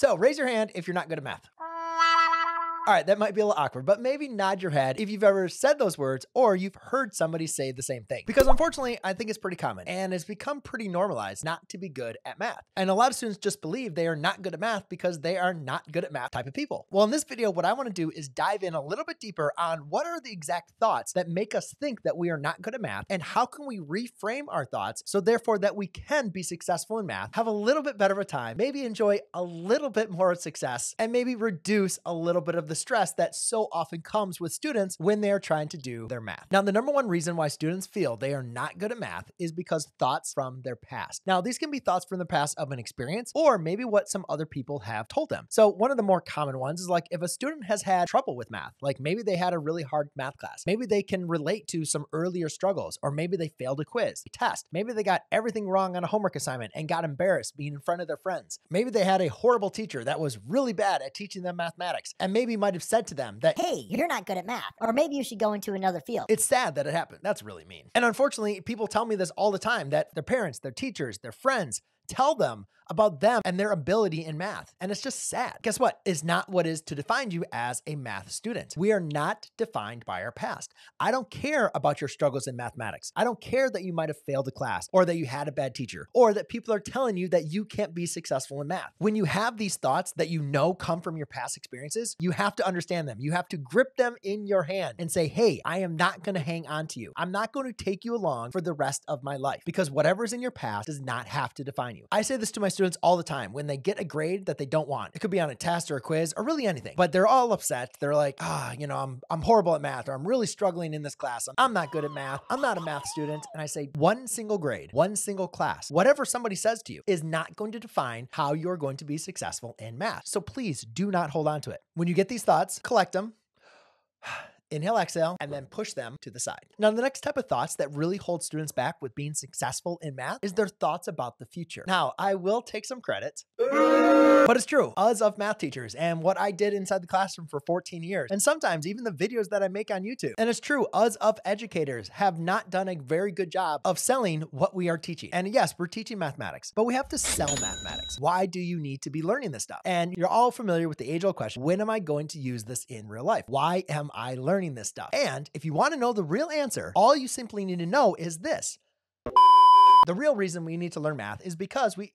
So raise your hand if you're not good at math. All right, that might be a little awkward, but maybe nod your head if you've ever said those words or you've heard somebody say the same thing. Because unfortunately, I think it's pretty common and it's become pretty normalized not to be good at math. And a lot of students just believe they are not good at math because they are not good at math type of people. Well, in this video, what I want to do is dive in a little bit deeper on what are the exact thoughts that make us think that we are not good at math and how can we reframe our thoughts so therefore that we can be successful in math, have a little bit better of a time, maybe enjoy a little bit more of success, and maybe reduce a little bit of the stress that so often comes with students when they are trying to do their math. Now, the number one reason why students feel they are not good at math is because thoughts from their past. Now, these can be thoughts from the past of an experience or maybe what some other people have told them. So, one of the more common ones is like if a student has had trouble with math, like maybe they had a really hard math class, maybe they can relate to some earlier struggles, or maybe they failed a quiz, a test, maybe they got everything wrong on a homework assignment and got embarrassed being in front of their friends. Maybe they had a horrible teacher that was really bad at teaching them mathematics and maybe might have said to them that, hey, you're not good at math, or maybe you should go into another field. It's sad that it happened. That's really mean. And unfortunately, people tell me this all the time that their parents, their teachers, their friends tell them about them and their ability in math. And it's just sad. Guess what? Is not what is to define you as a math student. We are not defined by our past. I don't care about your struggles in mathematics. I don't care that you might have failed a class or that you had a bad teacher or that people are telling you that you can't be successful in math. When you have these thoughts that you know come from your past experiences, you have to understand them. You have to grip them in your hand and say, hey, I am not going to hang on to you. I'm not going to take you along for the rest of my life because whatever's in your past does not have to define you. I say this to my students all the time when they get a grade that they don't want. It could be on a test or a quiz or really anything, but they're all upset. They're like, ah, you know, I'm, I'm horrible at math or I'm really struggling in this class. I'm, I'm not good at math. I'm not a math student. And I say, one single grade, one single class, whatever somebody says to you is not going to define how you're going to be successful in math. So please do not hold on to it. When you get these thoughts, collect them inhale, exhale, and then push them to the side. Now, the next type of thoughts that really hold students back with being successful in math is their thoughts about the future. Now, I will take some credit, but it's true. Us of math teachers and what I did inside the classroom for 14 years, and sometimes even the videos that I make on YouTube. And it's true, us of educators have not done a very good job of selling what we are teaching. And yes, we're teaching mathematics, but we have to sell mathematics. Why do you need to be learning this stuff? And you're all familiar with the age old question when am I going to use this in real life? Why am I learning? Learning this stuff. And if you want to know the real answer, all you simply need to know is this. The real reason we need to learn math is because we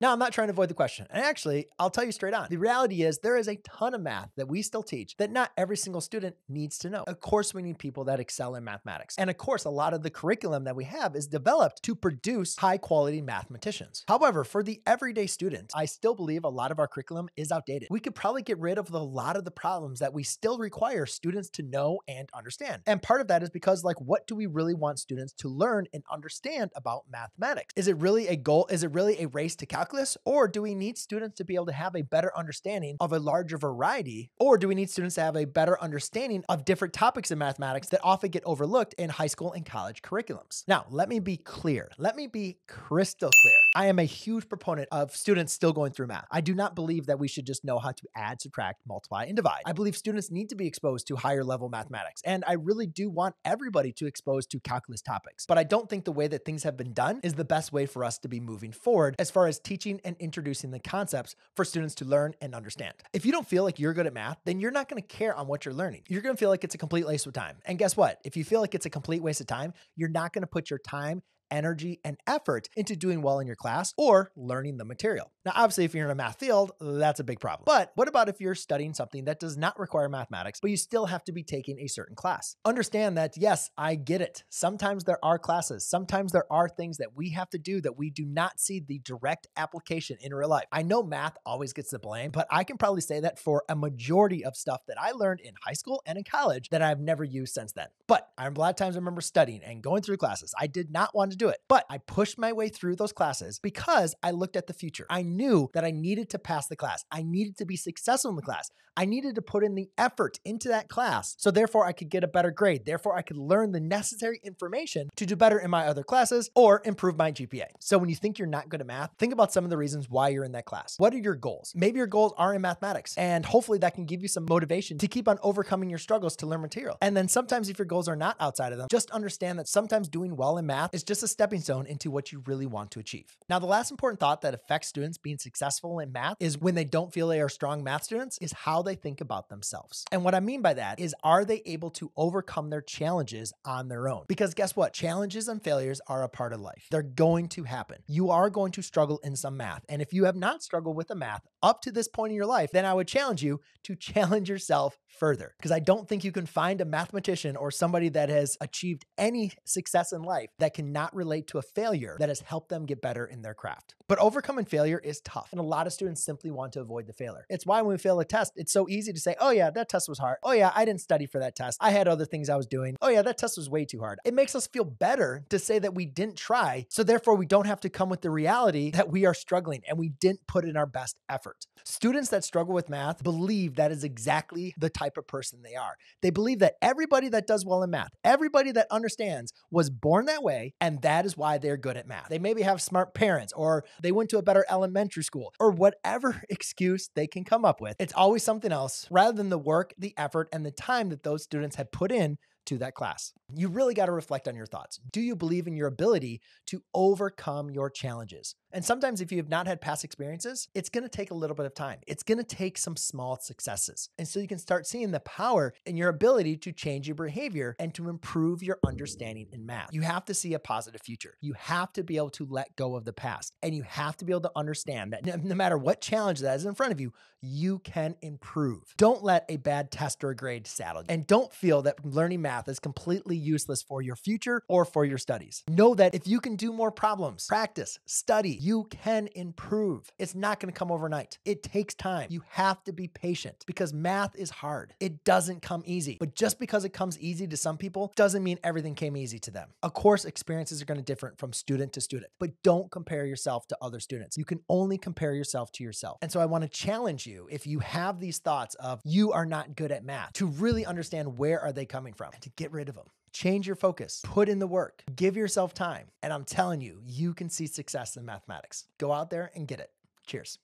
now, I'm not trying to avoid the question. And actually, I'll tell you straight on. The reality is there is a ton of math that we still teach that not every single student needs to know. Of course, we need people that excel in mathematics. And of course, a lot of the curriculum that we have is developed to produce high quality mathematicians. However, for the everyday student, I still believe a lot of our curriculum is outdated. We could probably get rid of a lot of the problems that we still require students to know and understand. And part of that is because like, what do we really want students to learn and understand about mathematics? Is it really a goal? Is it really a race to calculus? Or do we need students to be able to have a better understanding of a larger variety, or do we need students to have a better understanding of different topics in mathematics that often get overlooked in high school and college curriculums? Now, let me be clear. Let me be crystal clear. I am a huge proponent of students still going through math. I do not believe that we should just know how to add, subtract, multiply, and divide. I believe students need to be exposed to higher level mathematics, and I really do want everybody to expose to calculus topics. But I don't think the way that things have been done is the best way for us to be moving forward as far as teaching teaching and introducing the concepts for students to learn and understand. If you don't feel like you're good at math, then you're not going to care on what you're learning. You're going to feel like it's a complete waste of time. And guess what? If you feel like it's a complete waste of time, you're not going to put your time energy, and effort into doing well in your class or learning the material. Now, obviously, if you're in a math field, that's a big problem. But what about if you're studying something that does not require mathematics, but you still have to be taking a certain class? Understand that, yes, I get it. Sometimes there are classes, sometimes there are things that we have to do that we do not see the direct application in real life. I know math always gets the blame, but I can probably say that for a majority of stuff that I learned in high school and in college that I've never used since then. But I'm a lot of times I remember studying and going through classes. I did not want to do it. But I pushed my way through those classes because I looked at the future. I knew that I needed to pass the class. I needed to be successful in the class. I needed to put in the effort into that class. So therefore I could get a better grade. Therefore I could learn the necessary information to do better in my other classes or improve my GPA. So when you think you're not good at math, think about some of the reasons why you're in that class. What are your goals? Maybe your goals are in mathematics and hopefully that can give you some motivation to keep on overcoming your struggles to learn material. And then sometimes if your goals are not outside of them, just understand that sometimes doing well in math is just a a stepping stone into what you really want to achieve. Now, the last important thought that affects students being successful in math is when they don't feel they are strong math students, is how they think about themselves. And what I mean by that is, are they able to overcome their challenges on their own? Because guess what? Challenges and failures are a part of life. They're going to happen. You are going to struggle in some math. And if you have not struggled with the math up to this point in your life, then I would challenge you to challenge yourself further. Because I don't think you can find a mathematician or somebody that has achieved any success in life that cannot relate to a failure that has helped them get better in their craft. But overcoming failure is tough. And a lot of students simply want to avoid the failure. It's why when we fail a test, it's so easy to say, oh, yeah, that test was hard. Oh, yeah, I didn't study for that test. I had other things I was doing. Oh, yeah, that test was way too hard. It makes us feel better to say that we didn't try. So therefore, we don't have to come with the reality that we are struggling and we didn't put in our best effort. Students that struggle with math believe that is exactly the type of person they are. They believe that everybody that does well in math, everybody that understands, was born that way, and that is why they're good at math. They maybe have smart parents, or they went to a better elementary school, or whatever excuse they can come up with. It's always something else rather than the work, the effort, and the time that those students had put in to that class. You really got to reflect on your thoughts. Do you believe in your ability to overcome your challenges? And sometimes, if you have not had past experiences, it's going to take a little bit of time. It's going to take some small successes. And so you can start seeing the power in your ability to change your behavior and to improve your understanding in math. You have to see a positive future. You have to be able to let go of the past. And you have to be able to understand that no matter what challenge that is in front of you, you can improve. Don't let a bad test or a grade saddle you. And don't feel that learning math is completely useless for your future or for your studies. Know that if you can do more problems, practice, study, you can improve. It's not going to come overnight. It takes time. You have to be patient because math is hard. It doesn't come easy. But just because it comes easy to some people doesn't mean everything came easy to them. Of course, experiences are going to differ from student to student, but don't compare yourself to other students. You can only compare yourself to yourself. And so I want to challenge you if you have these thoughts of you are not good at math to really understand where are they coming from and to get rid of them. Change your focus, put in the work, give yourself time. And I'm telling you, you can see success in mathematics. Go out there and get it. Cheers.